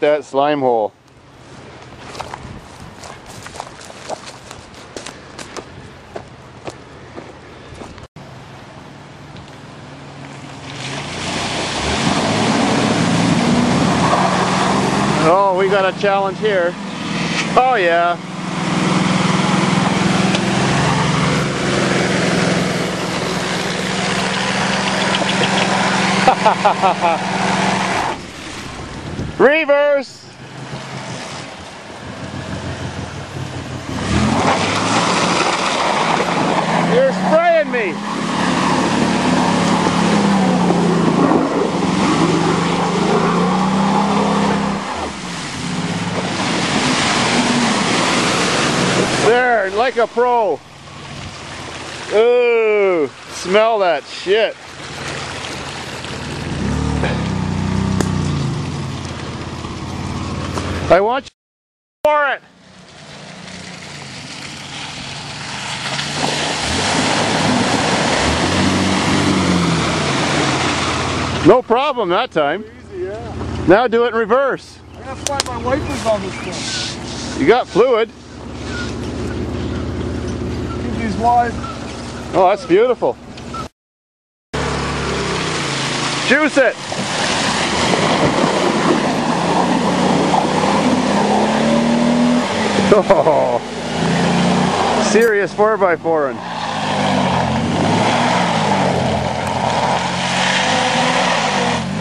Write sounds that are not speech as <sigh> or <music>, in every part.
that slime hole. Oh, we got a challenge here. Oh yeah. <laughs> Reverse! You're spraying me! There, like a pro. Ooh, smell that shit. I want you for it. No problem that time. Easy, yeah. Now do it in reverse. I gotta find my wipers on this thing. You got fluid. Keep these wide. Oh, that's beautiful. Juice it. Oh, <laughs> serious 4x4ing.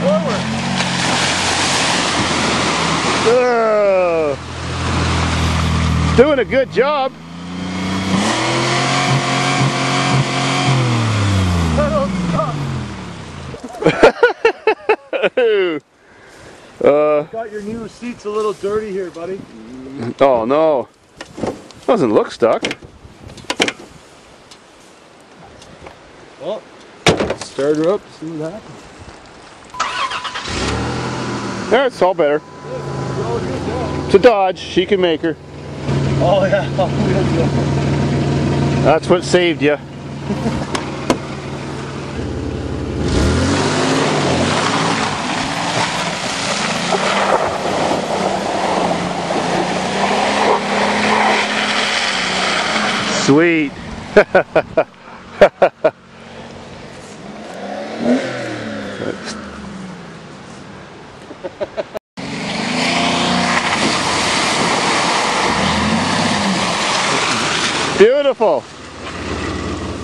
Forward. Ugh. Doing a good job. <laughs> uh, Got your new seats a little dirty here, buddy. Oh no. Doesn't look stuck. Well, start her up, see what happens. There, it's all better. It's a Dodge. She can make her. Oh, yeah. <laughs> That's what saved you. Sweet. <laughs> Beautiful.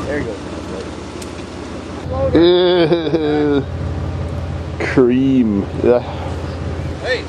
there you go. <laughs> Cream. Ugh. Hey.